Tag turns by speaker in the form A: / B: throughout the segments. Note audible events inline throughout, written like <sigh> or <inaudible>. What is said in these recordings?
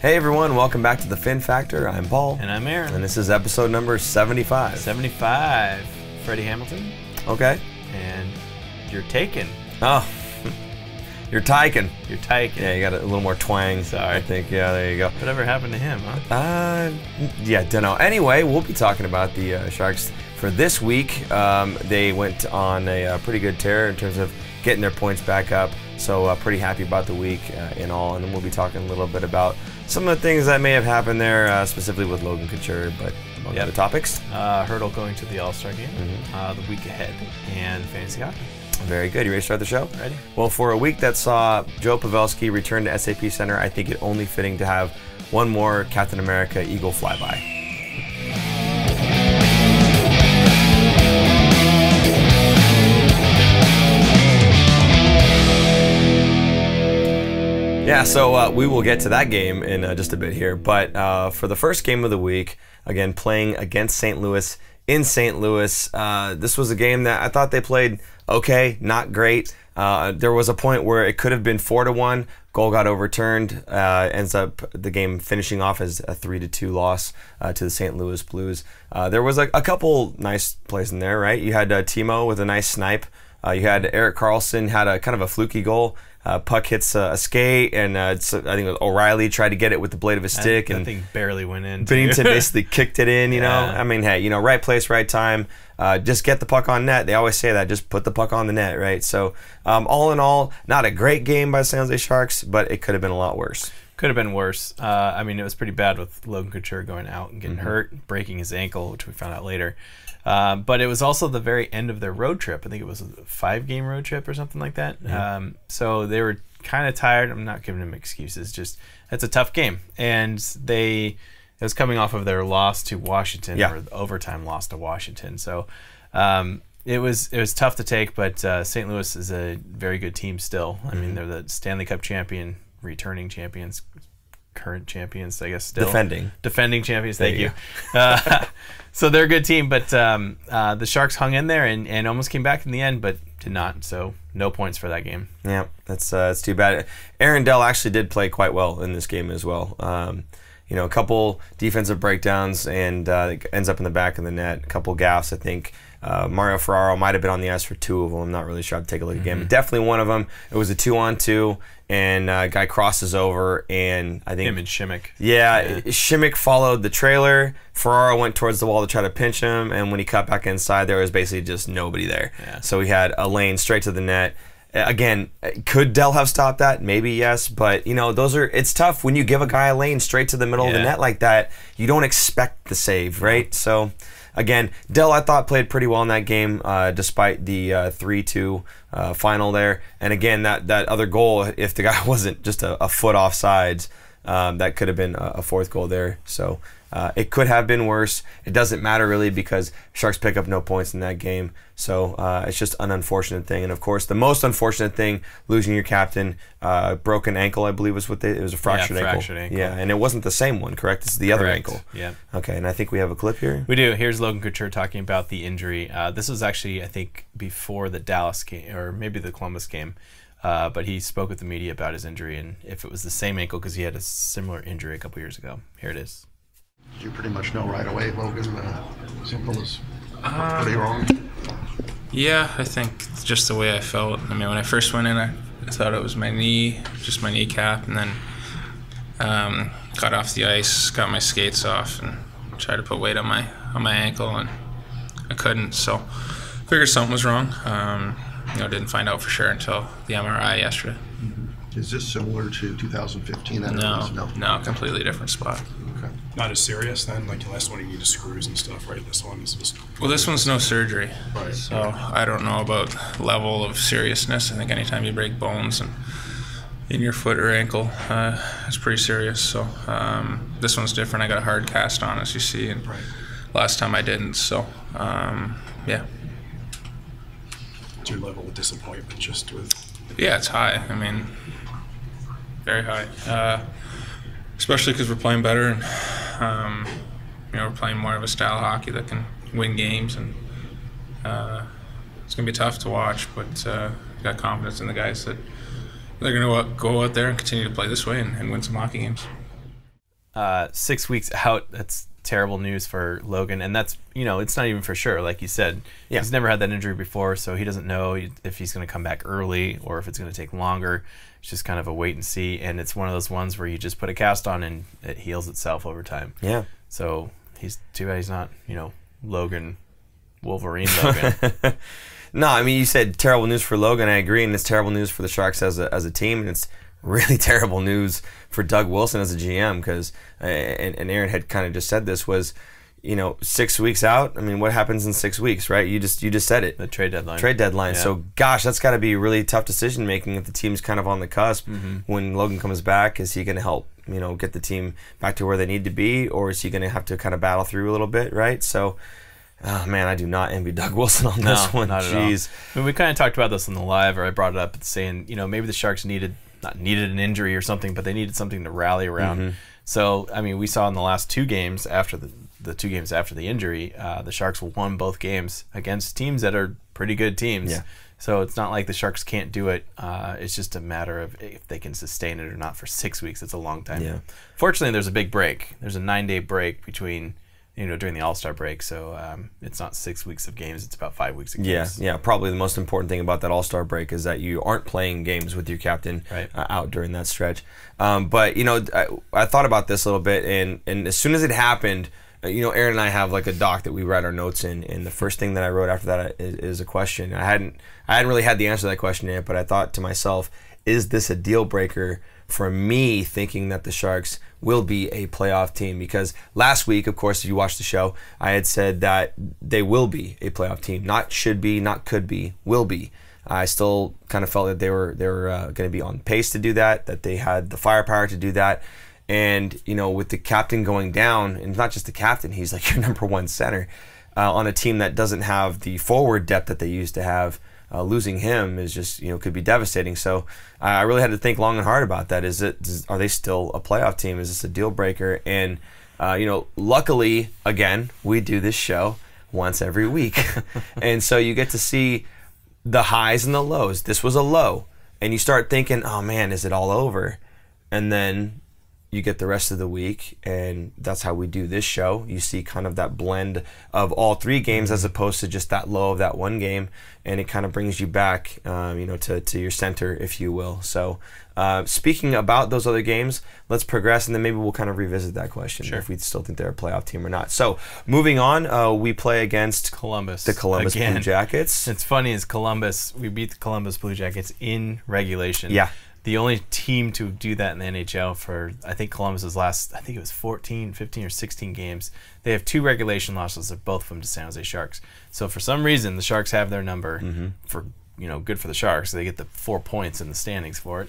A: Hey everyone, welcome back to the Fin Factor. I'm Paul.
B: And I'm Aaron.
A: And this is episode number 75.
B: 75. Freddie Hamilton.
A: Okay.
B: And you're taken.
A: Oh. <laughs> You're taken.
B: You're taken.
A: Yeah, you got a little more twang.
B: Sorry.
A: I think. Yeah, there you go.
B: Whatever happened to him, huh?
A: Uh, yeah, don't know. Anyway, we'll be talking about the uh, Sharks for this week. Um, they went on a, uh, pretty good tear in terms of getting their points back up. So uh, pretty happy about the week uh, in all. And then we'll be talking a little bit about some of the things that may have happened there, uh, specifically with Logan Couture, but among
B: Yep.
A: other topics.
B: Uh, Hertl going to the All Star game
A: Mm-hmm.
B: uh, the week ahead, and fantasy hockey.
A: Very good. You ready to start the show?
B: Ready?
A: Well, for a week that saw Joe Pavelski return to SAP Center, I think it only fitting to have one more Captain America Eagle flyby. Yeah, so uh, we will get to that game in uh, just a bit here. But uh, for the first game of the week, again, playing against St. Louis in St. Louis, uh, this was a game that I thought they played okay, not great. Uh, there was a point where it could have been four to one. Goal got overturned. Uh, ends up the game finishing off as a three to two loss to the St. Louis Blues. There was a, a couple nice plays in there, right? You had Timo with a nice snipe. Uh, you had Erik Karlsson had a kind of a fluky goal. Uh, puck hits uh, a skate, and uh, it's, I think O'Reilly tried to get it with the blade of his stick,
B: that
A: and
B: thing barely went in.
A: Binnington <laughs> basically kicked it in. You know, I mean, hey, you know, right place, right time. Uh, just get the puck on net. They always say that. Just put the puck on the net, right? So, um, all in all, not a great game by San Jose Sharks, but it could have been a lot worse.
B: Could have been worse. Uh, I mean, it was pretty bad with Logan Couture going out and getting
A: Mm-hmm.
B: hurt, breaking his ankle, which we found out later. Um, but it was also the very end of their road trip. I think it was a five game road trip or something like that. Um, so they were kind of tired. I'm not giving them excuses. Just it's a tough game, and they it was coming off of their loss to Washington
A: Yeah.
B: or the overtime loss to Washington. So. Um, it was it was tough to take, but uh, St. Louis is a very good team still. I
A: Mm-hmm.
B: mean, they're the Stanley Cup champion, returning champions, current champions, I guess. Still
A: Defending.
B: defending champions.
A: There
B: Thank
A: you
B: you. Uh, <laughs> so they're a good team, but um, uh, the Sharks hung in there and, and almost came back in the end, but did not. So no points for that game.
A: Yeah, that's uh, that's too bad. Aaron Dell actually did play quite well in this game as well. Um, you know, a couple defensive breakdowns and uh, ends up in the back of the net. A couple gaffes, I think. Uh, Mario Ferraro might have been on the ice for two of them. I'm not really sure. I have to take a look again. But definitely one of them. It was a two on two, and uh, guy crosses over, and I think
B: Him and Simek.
A: yeah, Simek followed the trailer. Ferraro went towards the wall to try to pinch him, and when he cut back inside, there was basically just nobody there.
B: Yeah.
A: So he had a lane straight to the net. Uh, Again, could Dell have stopped that? Maybe yes, but you know those are. It's tough when you give a guy a lane straight to the middle of the net like that. You don't expect the save, right? So. Again, Dell I thought played pretty well in that game, uh, despite the uh, three-two uh, final there. And again, that that other goal, if the guy <laughs> wasn't just a, a foot off sides, um, that could have been a, a fourth goal there. So uh, it could have been worse. It doesn't matter really because Sharks pick up no points in that game. So uh, it's just an unfortunate thing. And of course, the most unfortunate thing, losing your captain, uh, broken ankle, I believe was what they. It was a fractured, ankle.
B: fractured ankle.
A: Yeah, and it wasn't the same one, correct? It's the other ankle.
B: Yeah.
A: Okay, and I think we have a clip here.
B: We do. Here's Logan Couture talking about the injury. Uh, this was actually, I think, before the Dallas game, or maybe the Columbus game. Uh, but he spoke with the media about his injury and if it was the same ankle because he had a similar injury a couple years ago. Here it is.
C: You pretty much know right away, Logan. Uh, simple as pretty wrong.
D: Yeah, I think just the way I felt. I mean, when I first went in, I, thought it was my knee, just my kneecap, and then um, got off the ice, got my skates off, and tried to put weight on my on my ankle, and I couldn't. So, figured something was wrong. Um, you know, didn't find out for sure until the MRI yesterday.
C: Is this similar to 2015? That it
D: No, no, completely different spot.
E: Not as serious then. Like the last one, you need needed screws and stuff, right? This one is just
D: Well, this one's no surgery,
E: Right.
D: so I don't know about level of seriousness. I think anytime you break bones and in your foot or ankle, uh, it's pretty serious. So um, this one's different. I got a hard cast on, as you see, and
E: right.
D: last time I didn't. So um, yeah,
E: It's your level of disappointment just with
D: yeah, it's high. I mean, very high. Uh, especially because we're playing better, and um, you know we're playing more of a style of hockey that can win games, and uh, it's gonna be tough to watch. But uh, got confidence in the guys that they're gonna go out there and continue to play this way and, and win some hockey games.
B: uh, six weeks out. That's terrible news for Logan, and that's you know it's not even for sure. Like you said,
A: Yeah.
B: he's never had that injury before, so he doesn't know if he's going to come back early or if it's going to take longer. It's just kind of a wait and see, and it's one of those ones where you just put a cast on and it heals itself over time.
A: Yeah.
B: So he's too bad he's not you know Logan, Wolverine Logan. <laughs>
A: No, I mean you said terrible news for Logan. I agree, and it's terrible news for the Sharks as a as a team, and it's really <laughs> terrible news for Doug Wilson as a GM because, and, and Aaron had kind of just said this was, you know, six weeks out. I mean, what happens in six weeks, right? You just you just said it.
B: the trade deadline.
A: trade deadline.
B: Yeah.
A: So, gosh, that's got to be really tough decision making if the team's kind of on the cusp.
B: Mm-hmm.
A: When Logan comes back, is he going to help you know get the team back to where they need to be, or is he going to have to kind of battle through a little bit, right? So, oh man, I do not envy Doug Wilson on
B: No,
A: this <laughs> one.
B: not.
A: Jeez.
B: I mean, we kind of talked about this on the live, or I brought it up, saying you know maybe the Sharks needed not needed an injury or something, but they needed something to rally around.
A: Mm-hmm.
B: So I mean, we saw in the last two games after the the two games after the injury, uh, the Sharks won both games against teams that are pretty good teams.
A: Yeah.
B: So it's not like the Sharks can't do it. Uh, it's just a matter of if they can sustain it or not for six weeks. It's a long time.
A: Yeah.
B: Fortunately, there's a big break. There's a nine day break between, you know, during the All Star break. So um, it's not six weeks of games. It's about five weeks of games.
A: yeah. yeah. Probably the most important thing about that All Star break is that you aren't playing games with your captain
B: Right.
A: uh, out during that stretch. Um, but you know, I, I thought about this a little bit, and and as soon as it happened, uh, you know, Aaron and I have like a doc that we write our notes in, and the first thing that I wrote after that is, is a question. I hadn't I hadn't really had the answer to that question yet, but I thought to myself, is this a deal breaker for me thinking that the Sharks will be a playoff team? Because last week, of course, if you watched the show, I had said that they will be a playoff team. Not should be, not could be, will be. I still kind of felt that they were they were uh, going to be on pace to do that, that they had the firepower to do that. And you know, with the captain going down, and not just the captain, he's like <laughs> your number one center uh, on a team that doesn't have the forward depth that they used to have. Uh, losing him is just you know could be devastating. So I really had to think long and hard about that. Is it is, are they still a playoff team? Is this a deal breaker? And uh, you know, luckily again we do this show once every week, <laughs> <laughs> and so you get to see the highs and the lows. This was a low, and you start thinking, oh man, is it all over? And then you get the rest of the week, and that's how we do this show. You see kind of that blend of all three games as opposed to just that low of that one game, and it kind of brings you back, um, you know, to, to your center, if you will. So, uh, speaking about those other games, let's progress, and then maybe we'll kind of revisit that question if we still think they're a playoff team or not. So, moving on, uh, we play against
B: Columbus.
A: the Columbus
B: again.
A: Blue Jackets.
B: It's funny is Columbus. We beat the Columbus Blue Jackets in regulation.
A: Yeah.
B: The only team to do that in the NHL for I think Columbus's last I think it was 14, 15 or 16 games. They have two regulation losses. They're both from the San Jose Sharks. So for some reason the Sharks have their number
A: Mm-hmm.
B: for you know good for the Sharks. They get the four points in the standings for it.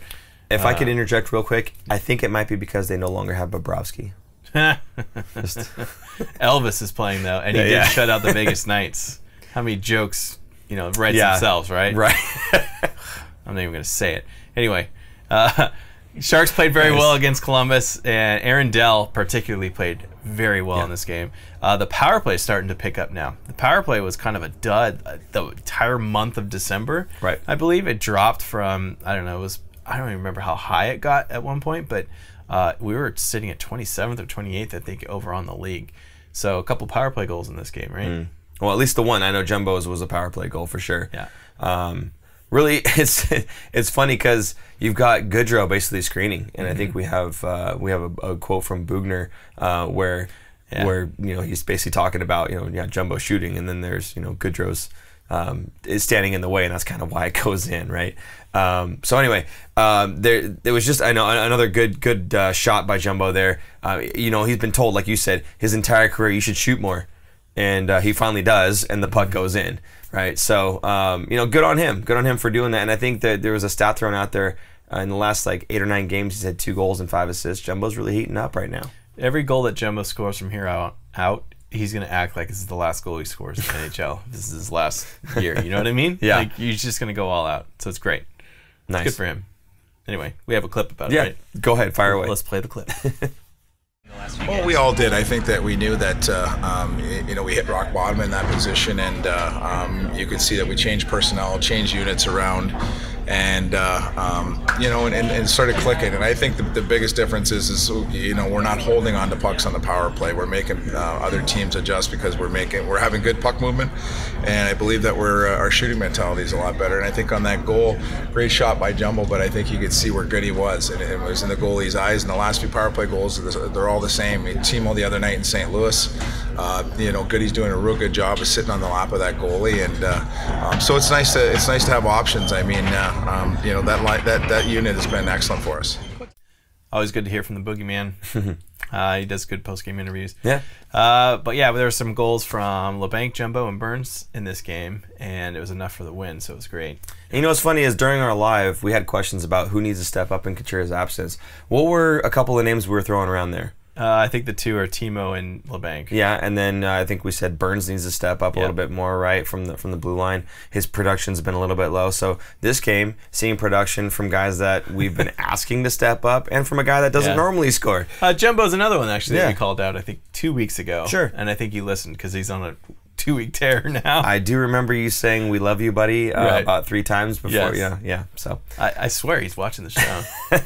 A: If I could interject real quick, I think it might be because they no longer have Bobrovsky. <laughs>
B: Elvis is playing though, and he
A: Yeah,
B: did
A: yeah.
B: shut out the Vegas <laughs> Knights. How many jokes you know writes
A: Yeah.
B: themselves, right?
A: Right. <laughs>
B: I'm not even going to say it. Anyway, uh, <laughs> Sharks played very
A: Nice.
B: well against Columbus, and Aaron Dell particularly played very well in this game. Uh, the power play is starting to pick up now. The power play was kind of a dud uh, the entire month of December.
A: Right.
B: I believe it dropped from I don't know. It was I don't even remember how high it got at one point, but uh, we were sitting at 27th or 28th, I think, over on the league. So a couple power play goals in this game, right?
A: Well, at least the one I know Jumbo's was a power play goal for sure.
B: Yeah.
A: Um, really, <laughs> it's it's funny because you've got Goodrow basically screening, and I
B: Mm-hmm.
A: think we have uh, we have a, a quote from Boughner uh, where
B: Yeah.
A: where you know he's basically talking about you know yeah Jumbo shooting, and then there's you know Goodrow's um, is standing in the way, and that's kind of why it <laughs> goes in, right? Um, so anyway, um, there there was just I know another good good uh, shot by Jumbo there. Uh, you know he's been told, like you said, his entire career you should shoot more and uh, he finally does, and the puck goes in, right? So, um, you know, good on him, good on him for doing that. And I think that there was a stat thrown out there uh, in the last like eight or nine games. He's had two goals and five assists. Jumbo's really heating up right now.
B: Every goal that Jumbo scores from here out, out he's going to act like this is the last goal he scores in the NHL. <laughs> This is his last year. You know what I mean? <laughs>
A: Yeah.
B: Like, he's just going to go all out. So it's great.
A: Nice.
B: Good for him. Anyway, we have a clip about
A: Yeah,
B: it, right?
A: go ahead, fire away.
B: Let's play the clip. <laughs>
E: Well, we all did. I think that we knew that uh, um, you know we hit rock bottom in that position, and uh, um, you could see that we changed personnel, changed units around, and uh, um, you know, and, and, and started clicking. And I think the, the biggest difference is, is you know, we're not holding on to pucks on the power play. We're making uh, other teams adjust because we're making we're having good puck movement, and I believe that we're uh, our shooting mentality is a lot better. And I think on that goal, great shot by Jumbo, but I think you could see where good he was, and it was in the goalie's eyes. And the last few power play goals, they're all the same. He team all the other night in St. Louis. Uh, you know, Goody's doing a real good job of sitting on the lap of that goalie, and uh, um, so it's nice to it's nice to have options. I mean, uh, um, you know that li- that that unit has been excellent for us.
B: Always good to hear from the boogeyman. <laughs> uh, he does good post game interviews.
A: Yeah.
B: Uh, but yeah, there were some goals from Labanc, Jumbo, and Burns in this game, and it was enough for the win, so it was great.
A: And you know what's funny is during our live, we had questions about who needs to step up in Couture's absence. What were a couple of names we were throwing around there?
B: Uh, I think the two are Timo and Labanc.
A: Yeah, and then uh, I think we said Burns needs to step up a little bit more, right, from the from the blue line. His production's been a little bit low. So this game, seeing production from guys that we've been <laughs> asking to step up, and from a guy that doesn't
B: Yeah.
A: normally score.
B: Uh, Jumbo's another one actually
A: Yeah.
B: that we called out. I think two weeks ago.
A: Sure.
B: And I think he listened because he's on a two week tear <laughs> now. I,
A: I do remember you saying "We love you, buddy" uh,
B: Right.
A: about three times before.
B: Yes.
A: Yeah, yeah. So
B: I, swear he's watching the show. <laughs>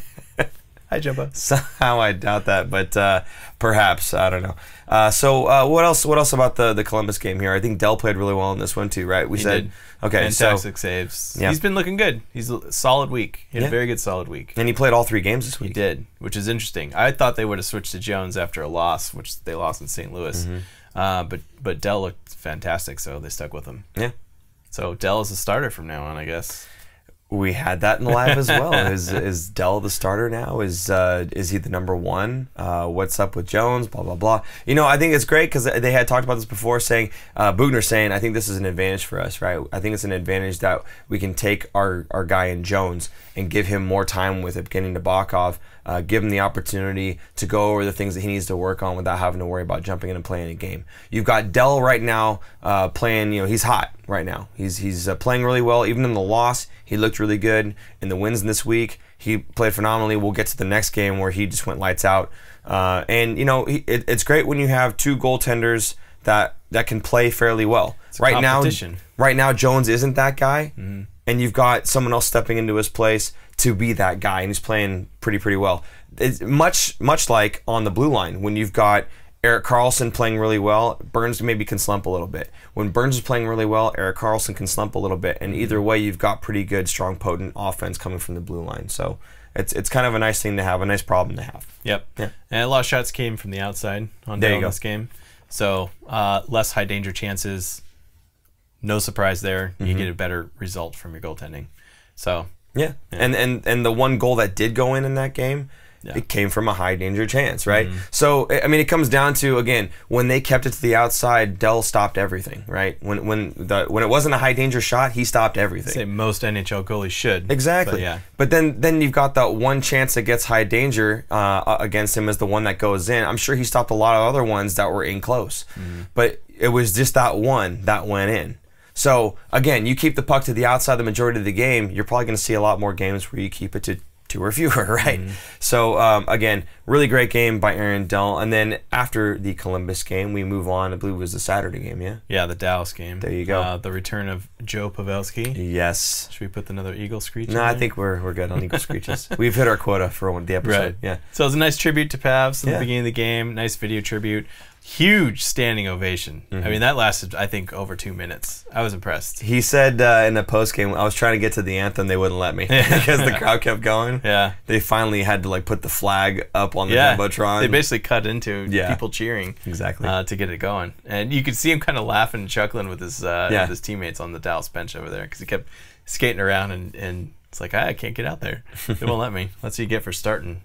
B: Hi Jumbo. <laughs>
A: somehow I doubt that, but uh, perhaps I don't know. Uh, so uh, what else? What else about the the Columbus game here? I think Dell played really well in this one too, right? We
B: He
A: said
B: did.
A: okay. So
B: Fantastic saves.
A: Yeah.
B: He's been looking good. He's a solid week. He had
A: Yeah.
B: a very good solid week.
A: and he played all three games this week.
B: He did, which is interesting. I thought they would have switched to Jones after a loss, which they lost in St. Louis.
A: Mm-hmm.
B: Uh, but but Dell looked fantastic, so they stuck with him.
A: Yeah.
B: So Dell is a starter from now on, I guess.
A: We had that in the lab as well. <laughs> Is is Dell the starter now? Is uh, is he the number one? Uh, what's up with Jones? Blah blah blah. You know, I think it's great because they had talked about this before, saying uh, Boughner saying, I think this is an advantage for us, right? I think it's an advantage that we can take our our guy in Jones and give him more time with Evgeny Nabokov, uh, give him the opportunity to go over the things that he needs to work on without having to worry about jumping in and playing a game. You've got Dell right now uh, playing. You know, he's hot right now. He's he's uh, playing really well. Even in the loss, he looked really good. In the wins this week, he played phenomenally. We'll get to the next game where he just went lights out. Uh, and you know, he, it, it's great when you have two goaltenders that that can play fairly well. right now, right now Jones isn't that guy, and you've got someone else stepping into his place to be that guy, and he's playing pretty pretty well. It's much much like on the blue line when you've got Erik Karlsson playing really well, Burns maybe can slump a little bit. When Burns is playing really well, Erik Karlsson can slump a little bit, and either way, you've got pretty good, strong, potent offense coming from the blue line. So it's it's kind of a nice thing to have, a nice problem to have.
B: Yep.
A: Yeah.
B: And a lot of shots came from the outside on
A: There
B: Dell
A: you
B: in
A: go.
B: this game. So uh, less high danger chances. No surprise there.
A: Mm-hmm.
B: You get a better result from your goaltending. So
A: Yeah. And and and the one goal that did go in in that game,
B: Yeah.
A: It came from a high danger chance, right? So I mean, it comes down to again when they kept it to the outside, Dell stopped everything, right? When when the when it wasn't a high danger shot, he stopped everything.
B: say most NHL goalies should.
A: Exactly.
B: But yeah.
A: But then then you've got that one chance that gets high danger uh, against him as the one that goes in. I'm sure he stopped a lot of other ones that were in close,
B: Mm-hmm.
A: but it was just that one that went in. So again, you keep the puck to the outside the majority of the game. You're probably going to see a lot more games where you keep it to two or fewer, <laughs> right?
B: Mm-hmm.
A: So um, again, really great game by Aaron Dell. And then after the Columbus game, we move on. I believe it was the Saturday game. Yeah.
B: Yeah, the Dallas game.
A: There you go.
B: Uh, the return of Joe Pavelski.
A: Yes.
B: Should we put another Eagle screech?
A: No, I think we're we're good on Eagle Screeches. <laughs> We've hit our quota for one the episode.
B: Right.
A: Yeah.
B: So it was a nice tribute to Pavs in
A: Yeah.
B: the beginning of the game. Nice video tribute. Huge standing ovation.
A: Mm-hmm.
B: I mean, that lasted, I think, over two minutes. I was impressed.
A: He said uh, in the post game, I was trying to get to the anthem, they wouldn't let me <laughs> because the crowd kept going.
B: Yeah.
A: They finally had to like put the flag up on the
B: Yeah.
A: jumbotron.
B: They basically cut into
A: Yeah.
B: people cheering.
A: Exactly.
B: Uh, to get it going. And you could see him kind of laughing and chuckling with his, uh,
A: Yeah.
B: with his teammates on the Dallas bench over there because he kept skating around and, and it's like, I can't get out there. They won't let me. That's what you get for starting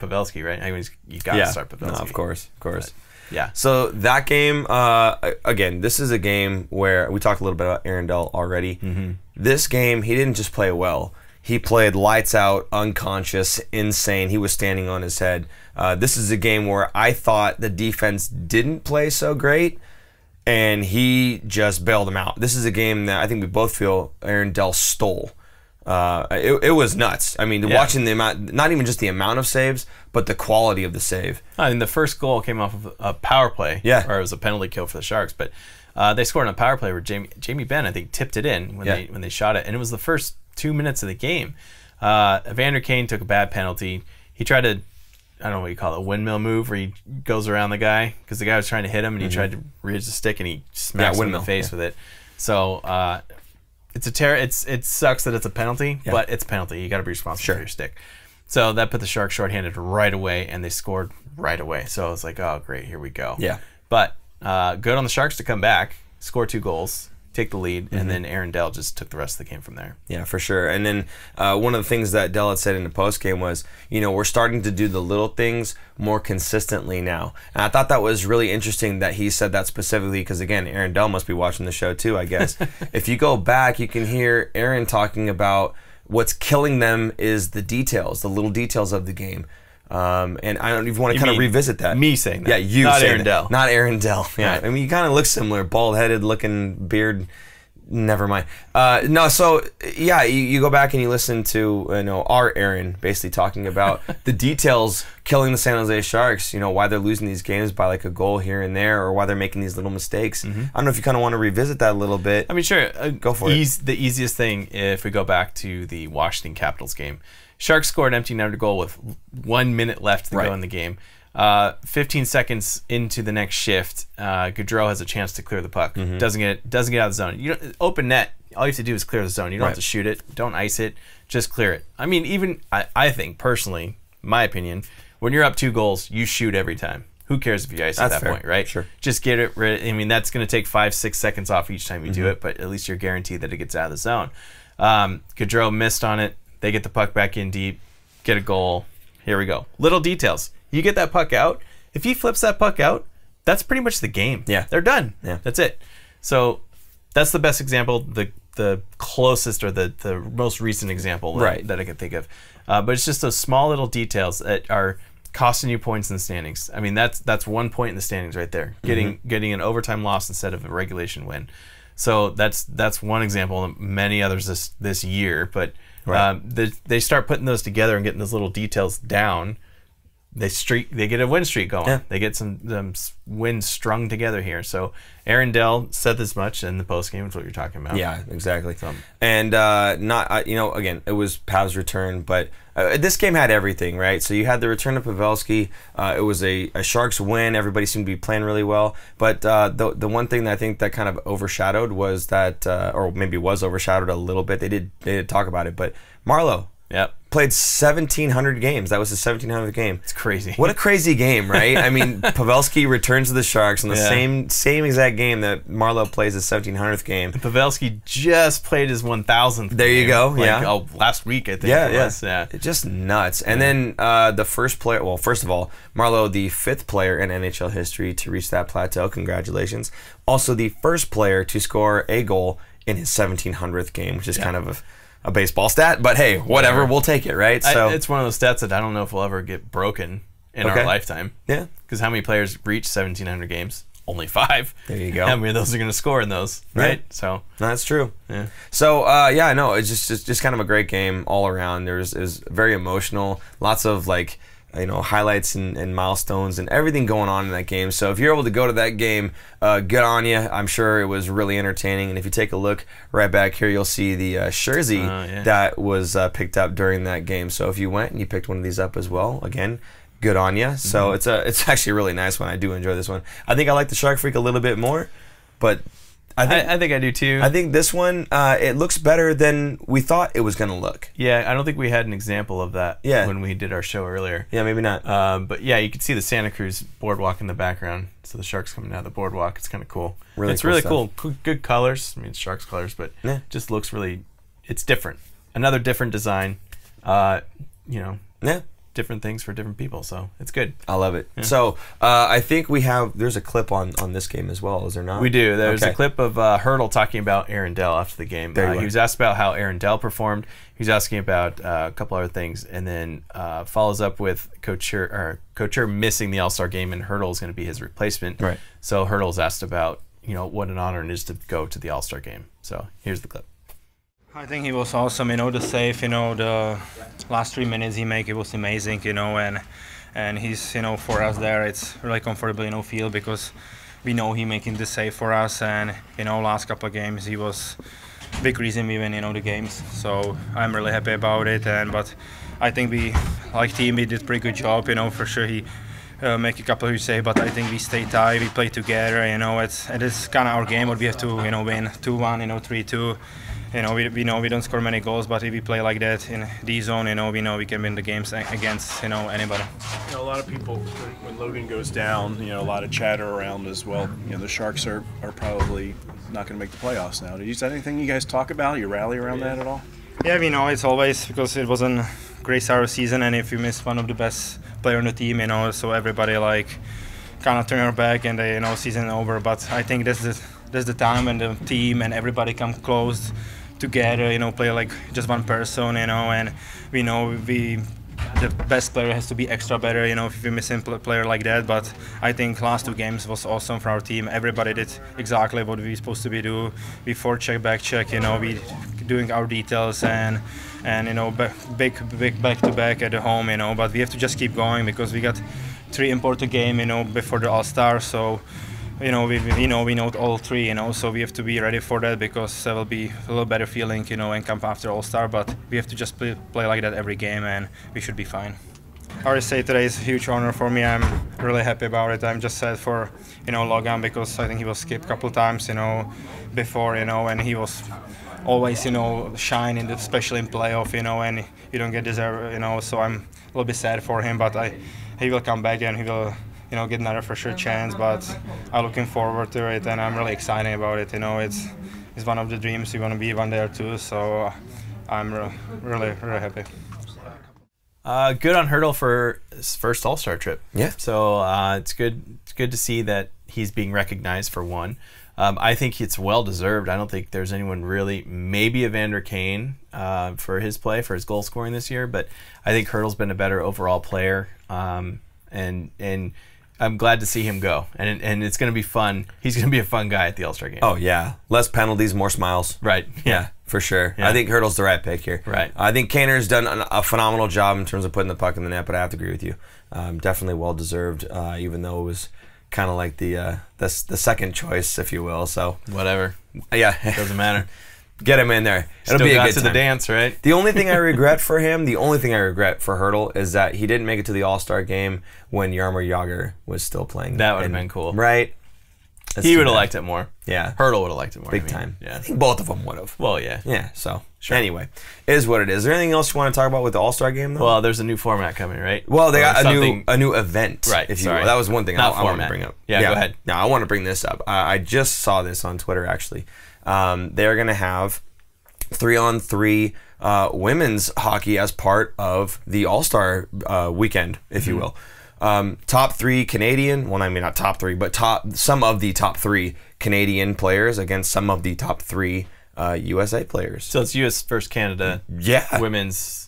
B: Pavelski, right? I mean, you got to
A: yeah,
B: start
A: no, of course, of course.
B: Yeah.
A: So that game, uh, again, this is a game where we talked a little bit about Aaron Dell already.
B: Mm-hmm.
A: This game, he didn't just play well. He played lights out, unconscious, insane. He was standing on his head. Uh, this is a game where I thought the defense didn't play so great, and he just bailed them out. This is a game that I think we both feel Aaron Dell stole. Uh, it, it was nuts. I mean,
B: Yeah.
A: watching the amount, not even just the amount of saves, but the quality of the save.
B: I mean, the first goal came off of a power play.
A: Yeah.
B: Or it was a penalty kill for the Sharks. But uh, they scored on a power play where Jamie, Jamie Benn, I think, tipped it in when
A: Yeah.
B: they when they shot it. And it was the first two minutes of the game. Uh, Evander Kane took a bad penalty. He tried to, I don't know what you call it, a windmill move where he goes around the guy because the guy was trying to hit him and he tried to reach the stick and he smacks him in the face
A: yeah.
B: with it. So uh, it's a terror. It's it sucks that it's a penalty,
A: Yeah.
B: but it's a penalty. You got to be responsible
A: Sure.
B: for your stick. So that put the Sharks shorthanded right away, and they scored right away. So I was like, oh great, here we go.
A: Yeah.
B: But uh, good on the Sharks to come back, score two goals, take the lead,
A: Mm-hmm.
B: and then Aaron Dell just took the rest of the game from there.
A: Yeah, for sure. And then uh, one of the things that Dell had said in the post game was, you know, we're starting to do the little things more consistently now. And I thought that was really interesting that he said that specifically because, again, Aaron Dell must be watching the show too, I guess. <laughs> if you go back, you can hear Aaron talking about what's killing them is the details, the little details of the game. Um, and I don't even want to kind of revisit that.
B: me saying that,
A: Yeah, you
B: not Aaron
A: that.
B: Dell.
A: Not Aaron Dell. Yeah.
B: Right.
A: I mean, you kind of look similar, bald headed looking beard. Never mind. Uh, no, so yeah, you, you go back and you listen to you know our Aaron basically talking about <laughs> the details killing the San Jose Sharks. You know why they're losing these games by like a goal here and there, or why they're making these little mistakes. I don't know if you kind of want to revisit that a little bit.
B: I mean, sure. Uh,
A: Go for it.
B: The easiest thing, if we go back to the Washington Capitals game, Sharks scored an empty netter goal with one minute left to
A: Right.
B: go in the game. Uh, 15 seconds into the next shift, uh, Gaudreau has a chance to clear the puck.
A: Mm-hmm.
B: Doesn't get it doesn't get out of the zone. You don't, open net. All you have to do is clear the zone. You don't have to shoot it. Don't ice it. Just clear it. I mean, even I, I think personally, my opinion, when you're up two goals, you shoot every time. Who cares if you ice at that
A: fair.
B: point, right?
A: Sure.
B: just get it rid. I mean, that's going to take five, six seconds off each time you
A: Mm-hmm.
B: do it, but at least you're guaranteed that it gets out of the zone. Um, Gaudreau missed on it. They get the puck back in deep, get a goal. Here we go. Little details. You get that puck out. If he flips that puck out, that's pretty much the game.
A: Yeah.
B: they're done.
A: Yeah.
B: that's it. So that's the best example. The the closest or the the most recent example that,
A: Right.
B: that I can think of. Uh, but it's just those small little details that are costing you points in the standings. I mean, that's that's one point in the standings right there. Getting
A: Mm-hmm.
B: getting an overtime loss instead of a regulation win. So that's that's one example. of Many others this this year, but
A: Right.
B: um, they, they start putting those together and getting those little details down. They streak. They get a win streak going.
A: Yeah.
B: They get some um, s- wins strung together here. So Aaron Dell said this much in the post game. Is what you're talking about.
A: Yeah, exactly. and uh, not uh, you know again it was Pav's return, but uh, this game had everything right. So you had the return of Pavelski. Uh, it was a, a Sharks win. Everybody seemed to be playing really well. But uh, the the one thing that I think that kind of overshadowed was that, uh, or maybe was overshadowed a little bit. They did they did talk about it, but Marleau
B: Yep.
A: Played 1700 games. That was his 1700th game.
B: It's crazy.
A: What a crazy game, right? I mean, <laughs> Pavelski returns to the Sharks in the
B: Yeah.
A: same same exact game that Marleau plays his 1700th game.
B: Pavelski just played his 1000th.
A: There you go,
B: like,
A: yeah.
B: Oh, last week I think.
A: Yeah,
B: it
A: yeah.
B: was, yeah.
A: It's just nuts. And then uh, the first player, well, first of all, Marleau, the fifth player in NHL history to reach that plateau. Congratulations. Also, the first player to score a goal in his 1700th game, which is kind of a, a baseball stat. But hey, whatever, we'll take it, right?
B: I-
A: So,
B: it's one of those stats that I don't know if we'll ever get broken in
A: Okay.
B: our lifetime.
A: yeah.
B: Because how many players reach 1700 games? Only five.
A: There you go.
B: How many of those are going to score in those? Right. So
A: No, That's true.
B: Yeah.
A: So uh, yeah, no, it's just, just just kind of a great game all around. There's is very emotional, lots of like you know highlights and, and milestones and everything going on in that game. So if you're able to go to that game, uh, good on you. I'm sure it was really entertaining. And if you take a look right back here, you'll see the uh, jersey
B: Oh, yeah.
A: that was uh, picked up during that game. So if you went and you picked one of these up as well, again. Good on you. So
B: Mm-hmm.
A: it's a it's <laughs> actually a really nice one. I do enjoy this one. I think I like the Shark Freak a little bit more, but I think
B: I, I think I do too.
A: I think this one uh, it looks better than we thought it was going to look.
B: yeah, I don't think we had an example of that
A: Yeah.
B: when we did our show earlier.
A: Yeah, maybe not.
B: Um, but yeah, you can see the Santa Cruz boardwalk in the background. So the sharks coming down the boardwalk. It's kind of cool.
A: Really
B: it's
A: cool
B: really
A: stuff.
B: cool. Good colors. I mean, it's sharks colors, but
A: Yeah.
B: just looks really. It's different. Another different design. Uh, you know,
A: yeah,
B: different things for different people. So it's good.
A: I love it. So uh, I think we have there's a clip on on this game as well. Is there not?
B: We do. There's
A: Okay.
B: a clip of uh, Hertl talking about Aaron Dell after the game.
A: There
B: Uh, he was asked about how Aaron Dell performed. He was asking about uh, a couple other things, and then uh, follows up with Couture or Couture missing the All Star game, and Hertl is going to be his replacement.
A: Right.
B: So Hertl's asked about you know what an honor it is to go to the All Star game. So here's the clip.
F: I think he was awesome. You know, the save. You know, the last three minutes he made it was amazing. You know, and and he's you know for us there it's really comfortable. You know, feel because we know he making the save for us. And you know, last couple of games he was big reason we win, you know, the games. So I'm really happy about it. And but I think we, like team, we did pretty good job. You know, for sure he. Uh, make a couple of say, but I think we stay tight. We play together. You know, it's it is kind of our game. But we have to, you know, win two-one, you know, three-two you know, we, we know we don't score many goals, but if we play like that in D zone, you know, we know we can win the games against, you know, anybody.
G: You know, a lot of people, when Logan goes down, you know, a lot of chatter around as well. You know, the Sharks are, are probably not going to make the playoffs now. Did you, is that anything you guys talk about? You rally around yeah. that at all?
F: Yeah, we know it's always because it was a great start of season, and if you miss one of the best player on the team, you know, so everybody like kind of turn our back and they, you know, season over. But I think this is this the time when the team and everybody come close together, you know, play like just one person, you know, and we know we the best player has to be extra better, you know, if we miss a player like that. But I think last two games was awesome for our team. Everybody did exactly what we were supposed to be do. Before check, back check, you know, we doing our details and and you know, big big back to back at the home, you know. But we have to just keep going because we got three important game, you know, before the All Star. So you know, we, we know we know all three, you know, so we have to be ready for that because that will be a little better feeling, you know, and come after All Star. But we have to just play, play like that every game, and we should be fine. Say today is a huge honor for me. I'm really happy about it. I'm just sad for you know Logan because I think he was skipped a couple times, you know, before, you know, and he was always, you know, shining, especially in playoff, you know, and you don't get deserve, you know. So I'm a little bit sad for him, but I he will come back and he will you know, get another for sure chance. But I'm looking forward to it, and I'm really excited about it. You know, it's it's one of the dreams you want to be one there too. So I'm re- really really happy.
B: Uh, good on Hertl for his first All Star trip.
A: Yeah.
B: So uh, it's good. It's good to see that he's being recognized for one. Um, I think it's well deserved. I don't think there's anyone really, maybe Evander Kane uh, for his play, for his goal scoring this year, but I think Hertl's been a better overall player. Um, and and I'm glad to see him go, and and it's going to be fun. He's going to be a fun guy at the All Star game.
A: Oh yeah, less penalties, more smiles.
B: Right. <laughs>
A: Yeah, for sure. Yeah. I think Hertl's the right pick here.
B: Right.
A: I think Kaner's done a phenomenal job in terms of putting the puck in the net, but I have to agree with you. Um, definitely well deserved, uh, even though it was kind of like the uh, the the second choice, if you will. So
B: whatever.
A: Yeah,
B: doesn't matter. <laughs>
A: Get him in there.
B: It'll Still be a good to time. the dance, right?
A: The only thing I regret for him, the only thing I regret for Hertl is that he didn't make it to the All Star game when Jaromir Jagr was still playing.
B: That would have been cool,
A: right?
B: That's he would have liked it more.
A: Yeah,
B: Hertl would have liked it more.
A: Big I mean. time. Yeah, I think both of them would have.
B: Well, yeah,
A: yeah. So sure. anyway, is what it is. Is there anything else you want to talk about with the All Star game? Though?
B: Well, there's a new format coming, right?
A: Well, they or got a new a new event,
B: right?
A: If
B: you sorry.
A: will. that was one thing
B: Not
A: I, I want to bring up.
B: Yeah, yeah, go ahead.
A: Now I want to bring this up. I, I just saw this on Twitter actually. Um, they're going to have three on three uh, women's hockey as part of the All Star uh, weekend, if mm-hmm. you will. Um, top three Canadian, well, I mean not top three, but top some of the top three Canadian players against some of the top three uh, USA players.
B: So it's US versus Canada.
A: Yeah,
B: women's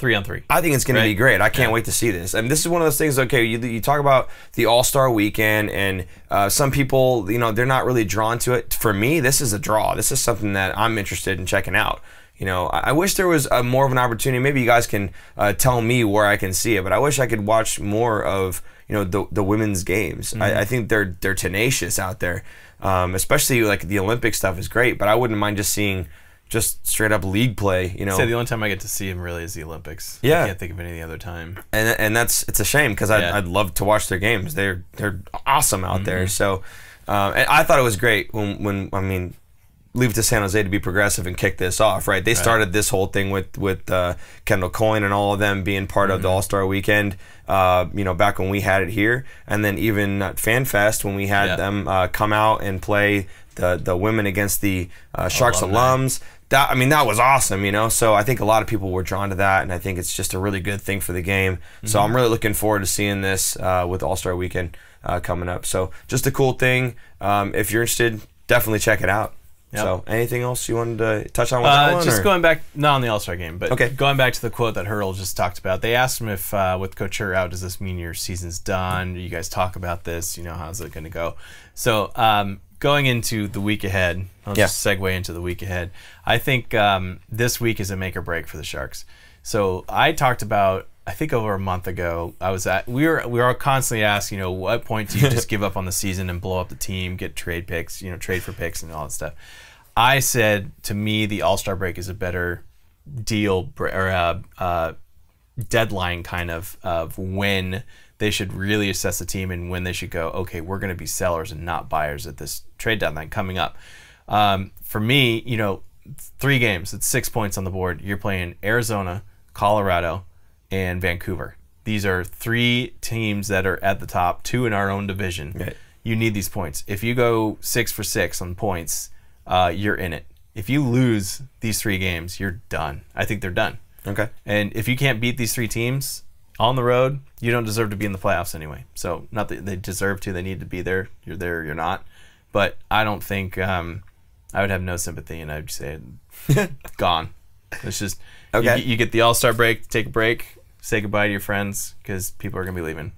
B: three on three.
A: I think it's going right? to be great. I can't yeah. wait to see this. And this is one of those things. Okay, you, you talk about the All Star Weekend, and uh, some people, you know, they're not really drawn to it. For me, this is a draw. This is something that I'm interested in checking out. You know, I, I wish there was a, more of an opportunity. Maybe you guys can uh, tell me where I can see it, but I wish I could watch more of you know the, the women's games. Mm-hmm. I, I, think they're they're tenacious out there, um, especially like the Olympic stuff is great. But I wouldn't mind just seeing just straight up league play. You know,
B: say the only time I get to see him really is the Olympics.
A: Yeah,
B: I can't think of any other time.
A: And and that's it's a shame because I'd, yeah. I'd love to watch their games. They're they're awesome out mm-hmm. there. So, um, and I thought it was great when when I mean. Leave it to San Jose to be progressive and kick this off, right? They right. started this whole thing with with uh, Kendall Coyne and all of them being part mm-hmm. of the mm-hmm. All Star Weekend. Uh, you know, back when we had it here, and then even at FanFest when we had yeah. them uh, come out and play the the women against the uh, Sharks alums that I mean that was awesome, you know. So I think a lot of people were drawn to that, and I think it's just a really good thing for the game. Mm-hmm. So I'm really looking forward to seeing this uh, with All Star Weekend uh, coming up. So just a cool thing. Um, if you're interested, definitely check it out. Yep. So anything else you wanted to touch on? With uh,
B: one, just
A: or?
B: going back, not on the All Star game, but
A: okay.
B: going back to the quote that Hertl just talked about. They asked him if uh, with Couture out, does this mean your season's done? You guys talk about this. You know, how's it going to go? So. Um, going into the week ahead, I'll yeah. just segue into the week ahead. I think um, this week is a make or break for the Sharks. So I talked about, I think over a month ago, I was at we were we were constantly asked, you know, what point do you just <laughs> give up on the season and blow up the team, get trade picks, you know, trade for picks and all that stuff. I said to me the All Star break is a better deal or uh, uh, deadline kind of of when they should really assess the team and when they should go. Okay, we're going to be sellers and not buyers at this trade deadline coming up. Um, for me, you know, three games. It's six points on the board. You're playing Arizona, Colorado, and Vancouver. These are three teams that are at the top, two in our own division.
A: Right.
B: You need these points. If you go six for six on points, uh, you're in it. If you lose these three games, you're done. I think they're done.
A: Okay.
B: And if you can't beat these three teams on the road, you don't deserve to be in the playoffs anyway. So not that they deserve to, they need to be there. You're there, you're not. But I don't think um, I would have no sympathy, and I'd say <laughs> gone. It's just
A: Okay.
B: You, you get the All Star break, take a break, say goodbye to your friends because people are gonna be leaving.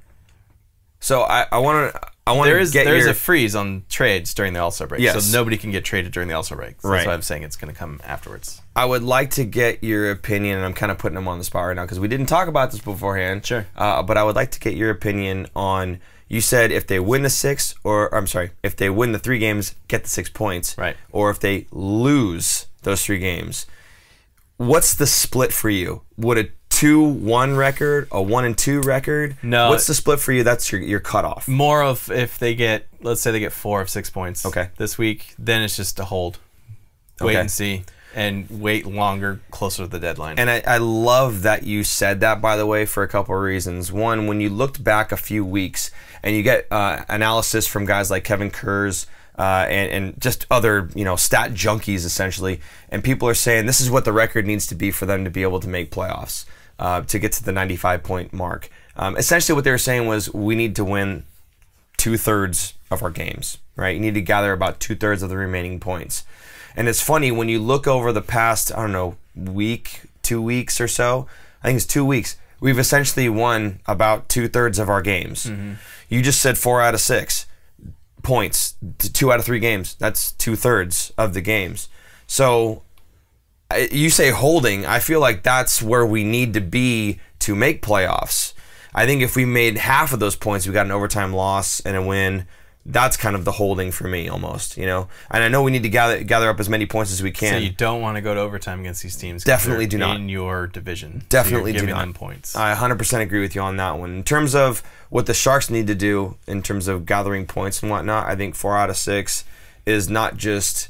A: So I I want to I want
B: There
A: to
B: is
A: get
B: there is
A: your,
B: a freeze on trades during the All Star break,
A: Yes.
B: so nobody can get traded during the All Star break. So
A: Right.
B: That's why I'm saying it's gonna come afterwards.
A: I would like to get your opinion, and I'm kind of putting them on the spot right now because we didn't talk about this beforehand.
B: Sure.
A: Uh, but I would like to get your opinion on. You said if they win the six, or I'm sorry, if they win the three games, get the six points.
B: Right.
A: Or if they lose those three games, what's the split for you? Would a two-one record, a one and two record?
B: No.
A: What's the split for you? That's your your cutoff.
B: More of if they get, let's say they get four of six points.
A: Okay.
B: This week, then it's just to hold, wait
A: Okay.
B: and see, and wait longer, closer to the deadline.
A: And I, I love that you said that, by the way, for a couple of reasons. One, when you looked back a few weeks and you get uh, analysis from guys like Kevin Kurz uh, and, and just other, you know, stat junkies essentially, and people are saying this is what the record needs to be for them to be able to make playoffs, uh, to get to the 95 point mark. Um, essentially, what they were saying was we need to win two thirds of our games, right? You need to gather about two thirds of the remaining points. And it's funny when you look over the past, I don't know, week, two weeks or so. I think it's two weeks. We've essentially won about two thirds of our games. You just said four out of six points, two out of three games. That's two thirds of the games. So you say holding. I feel like that's where we need to be to make playoffs. I think if we made half of those points, we got an overtime loss and a win. That's kind of the holding for me, almost. You know, and I know we need to gather gather up as many points as we can.
B: so you don't want to go to overtime against these teams.
A: Definitely do not.
B: in your division. So
A: Definitely
B: you're
A: do not.
B: them points.
A: I 100% agree with you on that one. In terms of what the Sharks need to do in terms of gathering points and whatnot, I think four out of six is not just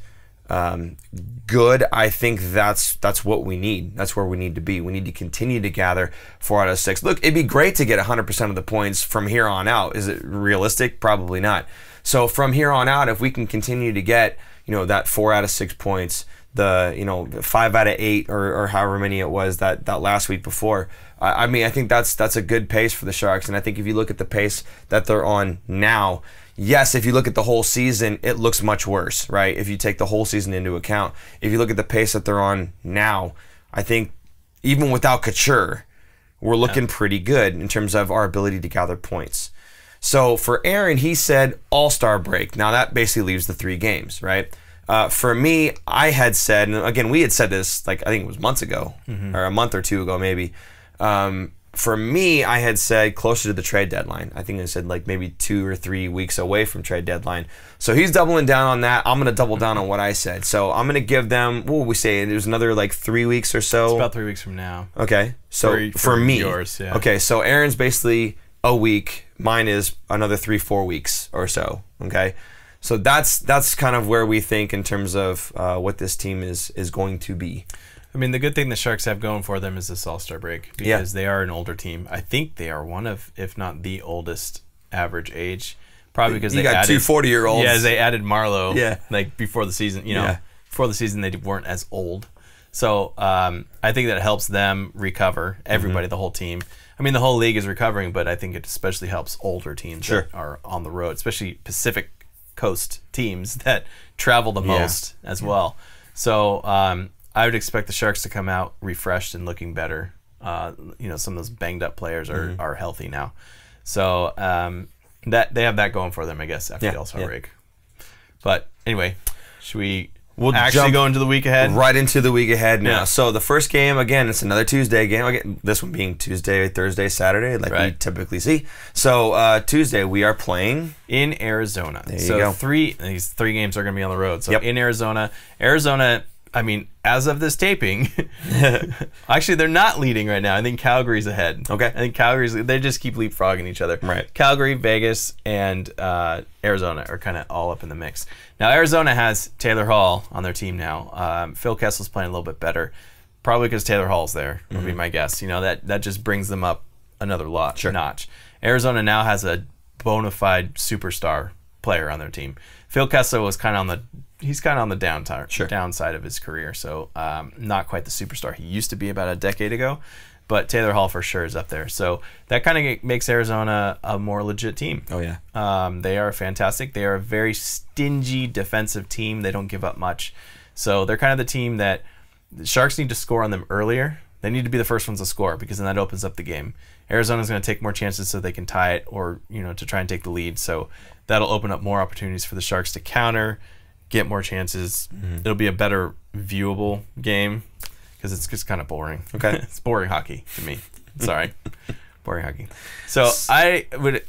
A: um, good. I think that's that's what we need. That's where we need to be. We need to continue to gather four out of six. Look, it'd be great to get 100% of the points from here on out. Is it realistic? Probably not. So from here on out, if we can continue to get you know that four out of six points, the you know five out of eight or, or however many it was that that last week before. I, I mean, I think that's that's a good pace for the Sharks, and I think if you look at the pace that they're on now, yes, if you look at the whole season, it looks much worse, right? If you take the whole season into account, if you look at the pace that they're on now, I think even without Couture, we're looking pretty good in terms of our ability to gather points. So for Aaron, he said All Star break. Now that basically leaves the three games, right? Uh, for me, I had said, and again, we had said this like I think it was months ago or a month or two ago, maybe. Um, for me, I had said closer to the trade deadline. I think I said like maybe two or three weeks away from trade deadline. So he's doubling down on that. I'm going to double down on what I said. So I'm going to give them, what would we say? There's another like three weeks or so.
B: it's about three weeks from now.
A: Okay. So
B: For-
A: for,
B: for
A: me,
B: yours, yeah.
A: Okay. So Aaron's basically a week. Mine is another three, four weeks or so. Okay. So that's that's kind of where we think in terms of uh, what this team is is going to be.
B: I mean, the good thing the Sharks have going for them is this All Star break
A: Yeah.
B: because they are an older team. I think they are one of, if not the oldest average age. Probably because
A: You
B: they
A: got
B: added
A: two 40-year-olds.
B: Yeah, they added Marleau.
A: Yeah.
B: like before the season. You know,
A: Yeah.
B: before the season they weren't as old. So um, I think that helps them recover. Everybody,
A: Mm-hmm.
B: the whole team. I mean, the whole league is recovering, but I think it especially helps older teams
A: Sure.
B: that are on the road, especially Pacific Coast teams <laughs> that travel the
A: Yeah.
B: most as well. So um, I would expect the Sharks to come out refreshed and looking better. Uh, you know, some of those banged up players are,
A: Mm-hmm.
B: are healthy now, so um, that they have that going for them, I guess, after
A: Yeah,
B: the All Star
A: yeah.
B: break. But anyway, should we
A: We'll
B: actually go into the week ahead.
A: right into the week ahead now.
B: Yeah.
A: So the first game again, it's another Tuesday game. Again, this one being Tuesday, Thursday, Saturday, like we typically see. So uh, Tuesday we are playing.
B: in Arizona.
A: There you
B: so
A: go.
B: three these three games are going to be on the road. So
A: Yep.
B: in Arizona, Arizona. I mean, as of this taping, <laughs> actually they're not leading right now. I think Calgary's ahead.
A: Okay.
B: I think Calgary's. They just keep leapfrogging each other.
A: Right.
B: Calgary, Vegas, and uh, Arizona are kind of all up in the mix. Now Arizona has Taylor Hall on their team now. Um, Phil Kessel's playing a little bit better, probably because Taylor Hall's there. Would be my guess. You know that that just brings them up another lot
A: Mm-hmm. Sure.
B: notch. Arizona now has a bona fide superstar player on their team. Phil Kessel was kind of on the he's kind of on the downside
A: Sure.
B: downside of his career, so um, not quite the superstar he used to be about a decade ago. But Taylor Hall for sure is up there, so that kind of makes Arizona a more legit team.
A: Oh yeah.
B: Um, they are fantastic. They are a very stingy defensive team. They don't give up much. So they're kind of the team that the Sharks need to score on them earlier. They need to be the first ones to score because then that opens up the game. Arizona's going to take more chances so they can tie it or, you know, to try and take the lead. So that'll open up more opportunities for the Sharks to counter, get more chances. Mm-hmm. It'll be a better viewable game because it's just kind of boring.
A: Okay. <laughs>
B: it's boring hockey to me. <laughs> Sorry. boring hockey. So I would,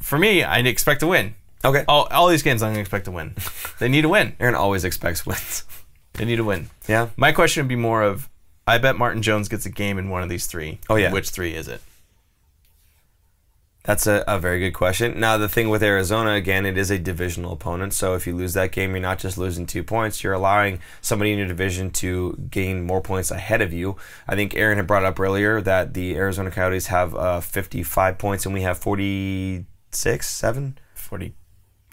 B: for me, I'd expect to win.
A: Okay.
B: All, all these games I'm going to expect to win. <laughs> They need to win.
A: Aaron always expects wins.
B: They need to win.
A: yeah.
B: My question would be more of, I bet Martin Jones gets a game in one of these three.
A: Oh, yeah.
B: Which three is it?
A: That's a, a very good question. Now, the thing with Arizona, again, it is a divisional opponent. So if you lose that game, you're not just losing two points, you're allowing somebody in your division to gain more points ahead of you. I think Aaron had brought up earlier that the Arizona Coyotes have uh, 55 points and we have 46, 7,
B: 40.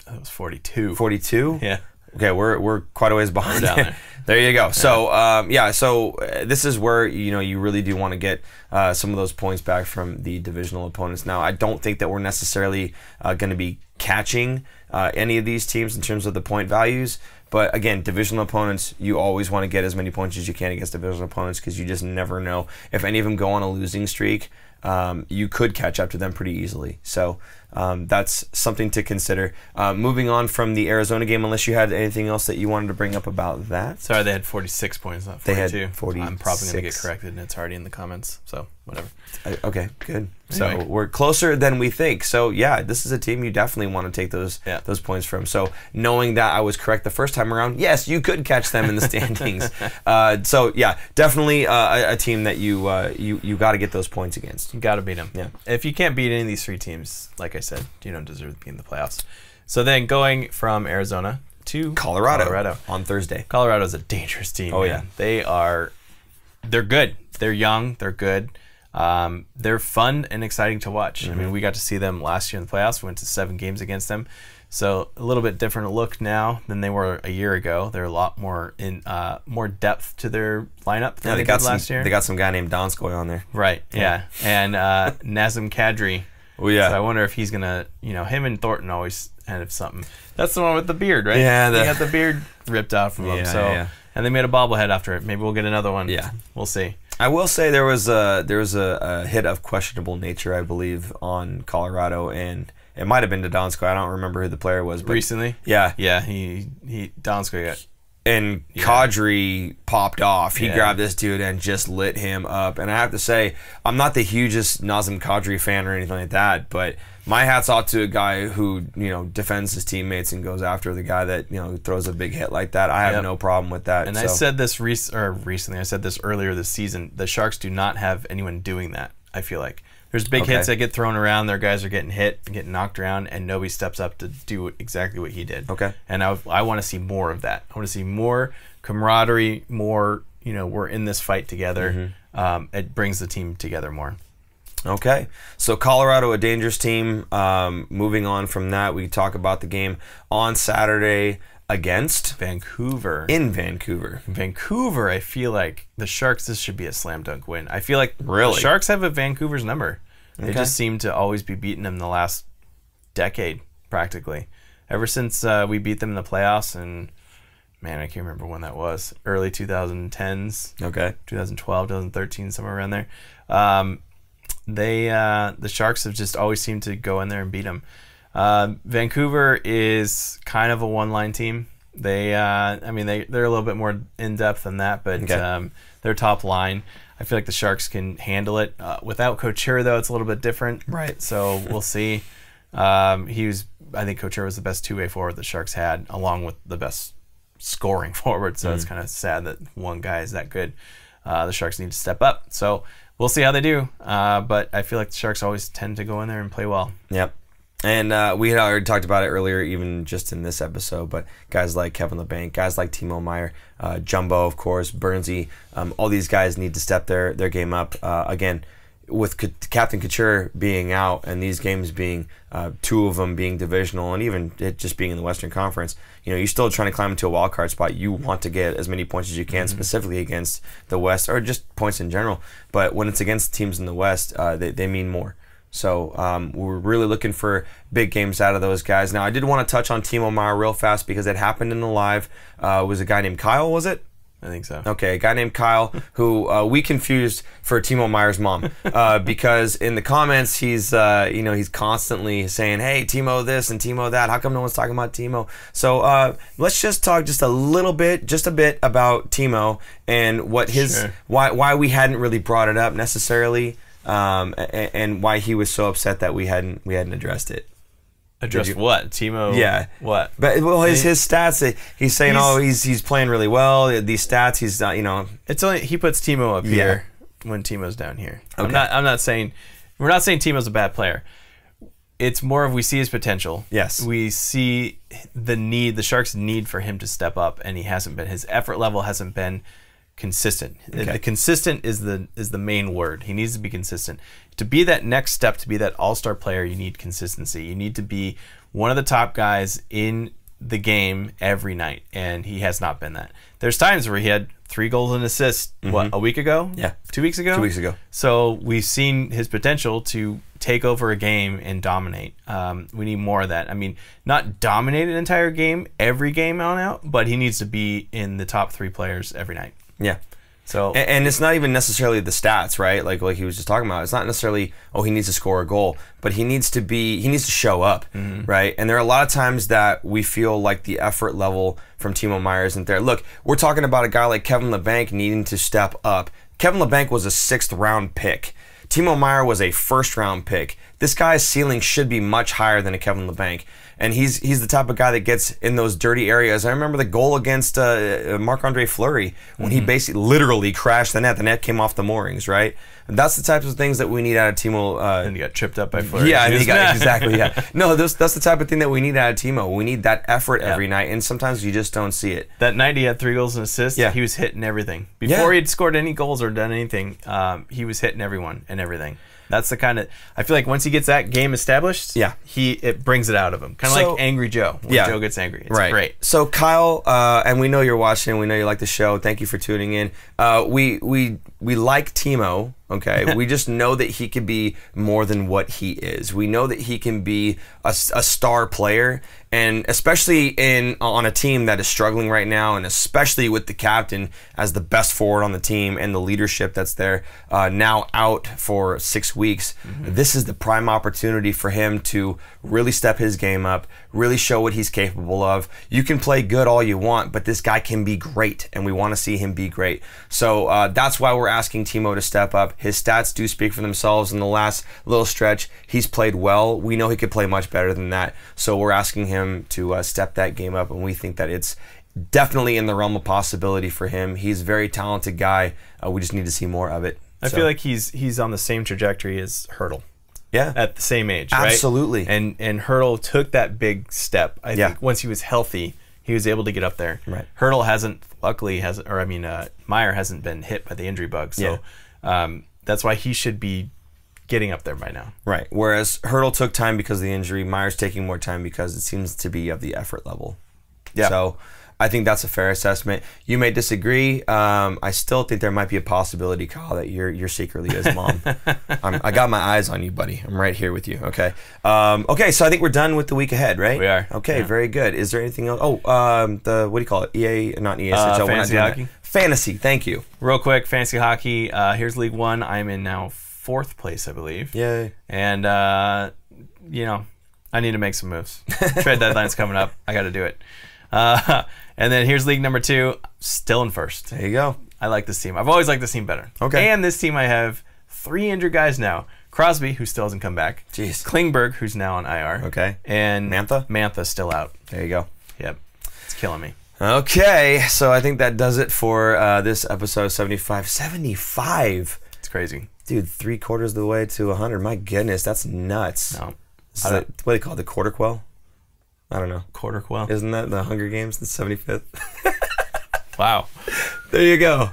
B: That was 42.
A: 42.
B: Yeah.
A: Okay, we're we're quite a ways behind.
B: We're down
A: there.
B: There.
A: you go. So um, yeah, so uh, this is where you know you really do want to get uh, some of those points back from the divisional opponents. Now, I don't think that we're necessarily uh, going to be catching uh, any of these teams in terms of the point values. But again, divisional opponents, you always want to get as many points as you can against divisional opponents because you just never know if any of them go on a losing streak. Um, you could catch up to them pretty easily. So um, that's something to consider. Uh, moving on from the Arizona game, unless you had anything else that you wanted to bring up about that.
B: Sorry, they had 46 points, not
A: They
B: 42.
A: had
B: I'm probably going to get corrected, and it's already in the comments. So, whatever.
A: Okay, good. So
B: Anyway.
A: we're closer than we think. So yeah, this is a team you definitely want to take those
B: Yeah.
A: those points from. So knowing that I was correct the first time around, yes, you could catch them in the <laughs> standings. uh, so yeah, definitely uh, a, a team that you uh, you you got to get those points against.
B: You got to beat them.
A: Yeah.
B: If you can't beat any of these three teams, like I said, you don't deserve to be in the playoffs. So then going from Arizona to
A: Colorado,
B: Colorado.
A: on Thursday.
B: Colorado's a dangerous team.
A: Oh,
B: man.
A: yeah.
B: they are. They're good. They're young. They're good. Um, they're fun and exciting to watch. I
A: Mm-hmm.
B: mean, we got to see them last year in the playoffs. We went to seven games against them, so a little bit different look now than they were a year ago. They're a lot more in uh, more depth to their lineup than
A: Yeah,
B: they,
A: they got
B: did
A: some.
B: last year.
A: They got some guy named Donskoi on there.
B: right. Yeah, and uh, <laughs> Nazem Kadri.
A: Oh yeah.
B: So I wonder if he's gonna, you know, him and Thornton always have something. That's the one with the beard, right?
A: Yeah, the-
B: he got the beard <laughs> ripped out from him.
A: Yeah,
B: So,
A: yeah, yeah.
B: and they made a bobblehead after it. Maybe we'll get another one.
A: Yeah.
B: we'll see.
A: I will say there was a there was a, a hit of questionable nature, I believe, on Colorado, and it might have been to Donskoi. I don't remember who the player was, but
B: Recently,
A: yeah,
B: yeah, he he Donskoi got
A: and Kadri popped off. He
B: Yeah.
A: grabbed this dude and just lit him up. And I have to say, I'm not the hugest Nazem Kadri fan or anything like that, but my hat's off to a guy who you know defends his teammates and goes after the guy that you know throws a big hit like that. I have
B: Yep.
A: no problem with that.
B: And I said this rec- recently. I said this earlier this season. The Sharks do not have anyone doing that. I feel like there's big
A: Okay.
B: hits that get thrown around. Their guys are getting hit, and getting knocked around, and nobody steps up to do exactly what he did.
A: Okay.
B: And I, I want to see more of that. I want to see more camaraderie. More, you know, we're in this fight together.
A: Mm-hmm.
B: Um, it brings the team together more.
A: Okay, so Colorado, a dangerous team. Um, moving on from that, we talk about the game on Saturday against
B: Vancouver.
A: in Vancouver.
B: Vancouver, I feel like the Sharks. This should be a slam dunk win. I feel like
A: Really?
B: the Sharks have a Vancouver's number. They
A: Okay.
B: just seem to always be beating them the last decade, practically. Ever since uh, we beat them in the playoffs, and man, I can't remember when that was. Early 2010s,
A: Okay,
B: 2012, 2013, somewhere around there. Um, they uh, the Sharks have just always seemed to go in there and beat them. Uh, Vancouver is kind of a one-line team. They, uh, I mean, they they're a little bit more in depth than that, but
A: Okay.
B: um, their top line, I feel like the Sharks can handle it. Uh, without Couture, though, it's a little bit different.
A: Right.
B: So we'll see. Um, he was, I think, Couture was the best two way forward the Sharks had, along with the best scoring <laughs> forward. So
A: Mm.
B: it's kind of sad that one guy is that good. Uh, the Sharks need to step up. So we'll see how they do. Uh, but I feel like the Sharks always tend to go in there and play well.
A: Yep. And uh, we had already talked about it earlier, even just in this episode. But guys like Kevin Labanc, guys like Timo Meier, uh, Jumbo, of course, Burnsie, um, all these guys need to step their their game up. Uh, again, with C- Captain Couture being out and these games being uh, two of them being divisional, and even it just being in the Western Conference, you know, you're still trying to climb into a wild card spot. You want to get as many points as you can, specifically against the West, or just points in general. But when it's against teams in the West, uh, they, they mean more. So um, we're really looking for big games out of those guys. Now, I did want to touch on Timo Meier real fast because it happened in the live. Uh, it was a guy named Kyle, was it?
B: I think so.
A: Okay, a guy named Kyle who uh, we confused for Timo Meier's mom uh, <laughs> because in the comments he's uh, you know he's constantly saying, "Hey, Timo this and Timo that." How come no one's talking about Timo? So uh, let's just talk just a little bit, just a bit about Timo and what his
B: Sure.
A: why why we hadn't really brought it up necessarily. Um, and, and why he was so upset that we hadn't we hadn't addressed it.
B: Address
A: you-
B: what? Timo?
A: Yeah.
B: What?
A: But well, his his stats. He's saying,
B: He's-
A: oh, he's he's playing really well. These stats, he's not, you know,
B: It's only he puts Timo up
A: Yeah.
B: here when Timo's down here. I'm
A: Okay.
B: not. I'm not saying we're not saying Timo's a bad player. It's more of we see his potential.
A: Yes.
B: we see the need, the Sharks' need for him to step up, and he hasn't been. His effort level hasn't been consistent.
A: Okay.
B: The consistent is the is the main word. He needs to be consistent. To be that next step, to be that all star player, you need consistency. You need to be one of the top guys in the game every night, and he has not been that. There's times where he had three goals and assists. What a week ago?
A: Mm-hmm. Yeah.
B: two weeks ago.
A: Two weeks ago.
B: So we've seen his potential to take over a game and dominate. Um, we need more of that. I mean, not dominate an entire game every game on out, but he needs to be in the top three players every night.
A: Yeah.
B: So
A: And, and it's not even necessarily the stats, right? Like like he was just talking about. It's not necessarily oh he needs to score a goal, but he needs to be he needs to show up, mm-hmm. right? And there are a lot of times that we feel like the effort level from Timo Meier isn't there. Look, we're talking about a guy like Kevin Labanc needing to step up. Kevin Labanc was a sixth round pick. Timo Meier was a first round pick. This guy's ceiling should be much higher than a Kevin Labanc. And he's he's the type of guy that gets in those dirty areas. I remember the goal against uh, Marc Andre Fleury when he basically literally crashed the net. The net came off the moorings, right? And that's the types of things that we need out of Timo. Uh,
B: and he got tripped up by Fleury.
A: yeah, and he <laughs> got exactly. Yeah, no, that's that's the type of thing that we need out of Timo. We need that effort every night, and sometimes you just don't see it.
B: That night he had three goals and assists.
A: Yeah.
B: he was hitting everything.
A: Yeah.
B: Before he had scored any goals or done anything, um, he was hitting everyone and everything. That's the kind of I feel like once he gets that game established,
A: Yeah.
B: he it brings it out of him. Kind of
A: So-
B: like Angry Joe. When
A: Yeah.
B: Joe gets angry. It's
A: right.
B: great.
A: So Kyle, uh, and we know you're watching. We know you like the show. Thank you for tuning in. Uh, we we we like Timo. Okay, <laughs> we just know that he could be more than what he is. We know that he can be a star player, and especially in on a team that is struggling right now, and especially with the captain as the best forward on the team and the leadership that's there uh, now out for six weeks. This is the prime opportunity for him to really step his game up, really show what he's capable of. You can play good all you want, but this guy can be great, and we want to see him be great. So uh, that's why we're asking Timo to step up. His stats do speak for themselves. In the last little stretch, he's played well. We know he could play much better than that. So we're asking him to uh, step that game up, and we think that it's definitely in the realm of possibility for him. He's a very talented guy. Uh, we just need to see more of it.
B: I
A: So,
B: feel like he's he's on the same trajectory as Hertl
A: yeah,
B: at the same age, right?
A: Absolutely.
B: And and Hertl took that big step. I
A: Yeah.
B: think once he was healthy, he was able to get up there.
A: Right.
B: Hertl hasn't, luckily, hasn't, or I mean, uh, Meier hasn't been hit by the injury bug, so um, that's why he should be getting up there by now.
A: Right. Whereas Hertl took time because of the injury. Meier's taking more time because it seems to be of the effort level.
B: Yeah.
A: So I think that's a fair assessment. You may disagree. Um, I still think there might be a possibility, Kyle, that you're you're secretly his mom. <laughs> I'm, I got my eyes on you, buddy. I'm right here with you. Okay. Um, okay. So I think we're done with the week ahead, right?
B: We are,
A: Okay.
B: yeah.
A: Very good. Is there anything else? Oh, um, the what do you call it? EA, not EA.
B: Uh,
A: we're
B: fantasy hockey?
A: Fantasy. Thank you.
B: Real quick, fantasy hockey. Uh, here's League One. I'm in now fourth place, I believe.
A: Yay.
B: And uh, you know, I need to make some moves. <laughs> Trade deadline's coming up. I got to do it. Uh, <laughs> and then here's league number two, still in first.
A: There you go.
B: I like this team. I've always liked this team better.
A: Okay.
B: And this team, I have three injured guys now. Crosby, who still hasn't come back.
A: Jeez.
B: Klingberg, who's now on IR.
A: Okay.
B: And
A: Mantha?
B: Mantha still out.
A: There you go.
B: Yep. It's killing me.
A: Okay, so I think that does it for uh, this episode 75. 75?
B: It's crazy.
A: Dude, three quarters of the way to 100. My goodness, that's nuts.
B: No.
A: Is that, what do they call it? The quarter quell? I don't know.
B: Quarter quell.
A: Isn't that the Hunger Games, the 75th? <laughs>
B: Wow.
A: there you go.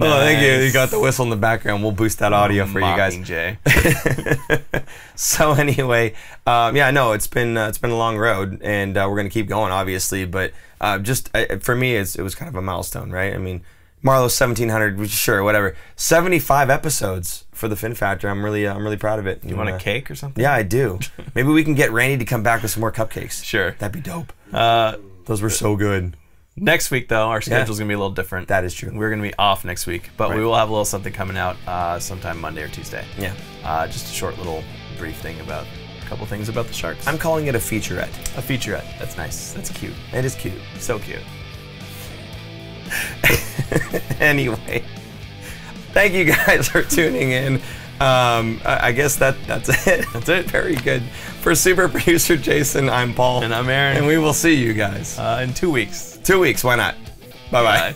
A: Oh, thank you. You got the whistle in the background. We'll boost that audio for you guys. <laughs> So anyway, um, yeah, no, it's been uh, it's been a long road, and uh, we're gonna keep going, obviously. But uh, just uh, for me, it's, it was kind of a milestone, right? I mean, Marleau's seventeen hundred, which sure, whatever. Seventy five episodes for the Fin Factor. I'm really uh, I'm really proud of it.
B: You want a cake or something?
A: Yeah, I do. <laughs> Maybe we can get Randy to come back with some more cupcakes.
B: Sure.
A: that'd be dope.
B: Uh,
A: Those were so good.
B: next week, though, our schedule's going to be a little different.
A: That is true.
B: We're going to be off next week, but we will have a little something coming out uh, sometime Monday or Tuesday.
A: Yeah,
B: Uh, just a short little brief thing about a couple things about the Sharks.
A: I'm calling it a featurette.
B: a featurette. That's nice. That's cute.
A: It is cute.
B: So cute. <laughs>
A: anyway, thank you guys for tuning in. Um, I guess that that's <laughs> it. That's it. Very good. For super producer Jason, I'm Paul,
B: And I'm Aaron.
A: and we will see you guys
B: Uh, in two weeks.
A: two weeks. Why not? Bye bye.
B: Bye.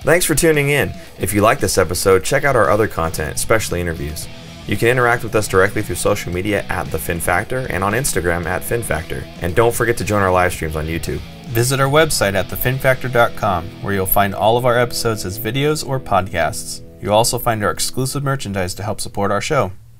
A: Thanks for tuning in. If you like this episode, check out our other content, especially interviews. You can interact with us directly through social media at the Fin Factor and on Instagram at Fin Factor. And don't forget to join our live streams on YouTube.
B: Visit our website at thefinfactor.com, where you'll find all of our episodes as videos or podcasts. You'll also find our exclusive merchandise to help support our show.